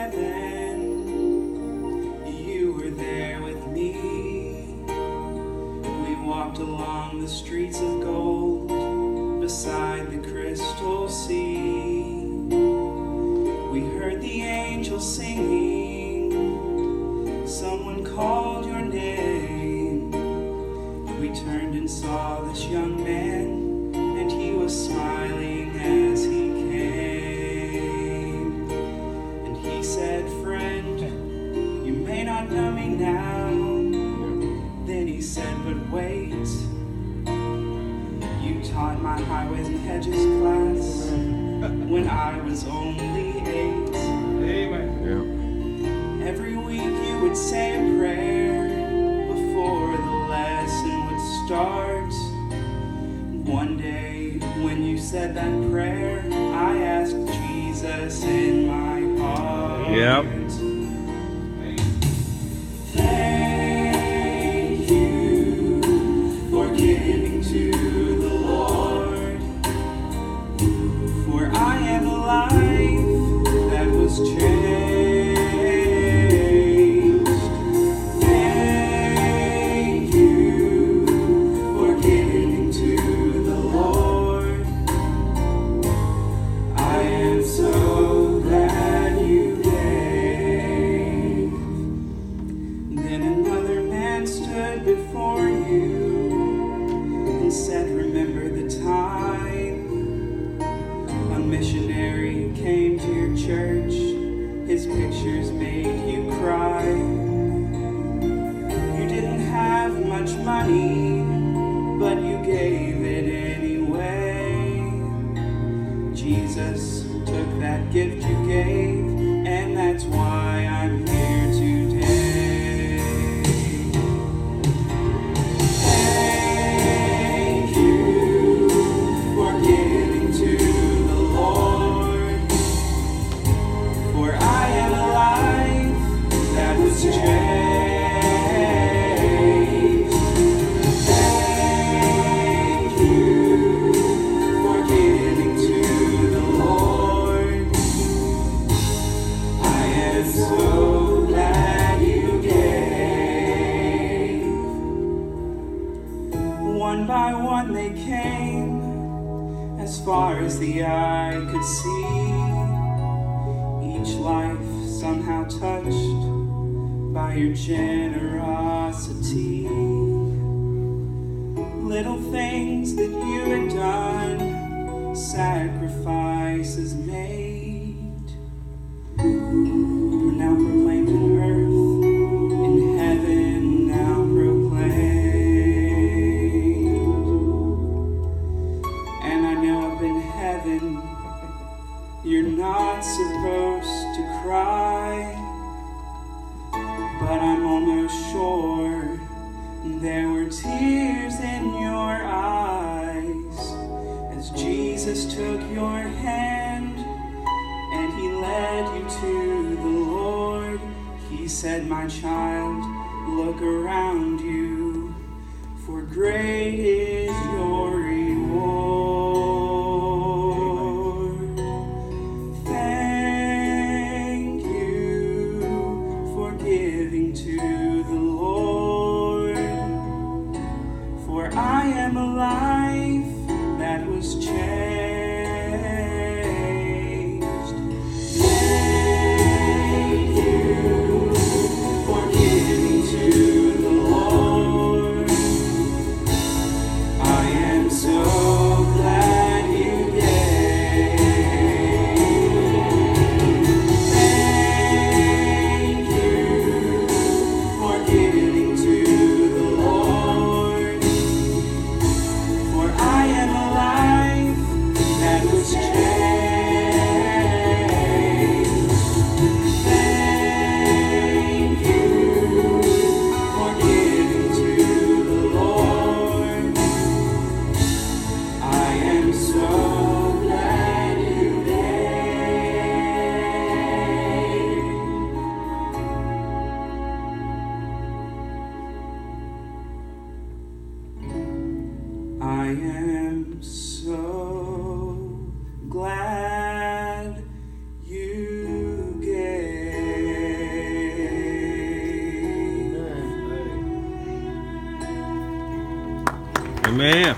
heaven. You were there with me. We walked along the streets of gold beside the crystal sea. We heard the angels singing. You taught my highways and hedges class when I was only eight. Yeah. Every week you would say a prayer before the lesson would start. One day when you said that prayer, I asked Jesus in my heart. Yep. Changed. One by one they came, as far as the eye could see. Each life somehow touched by your generosity. Little things that you had done, sacrifices made, cry. But I'm almost sure there were tears in your eyes as Jesus took your hand and he led you to the Lord. He said, My child, look around you, for great is your I am a life that was changed. Amen.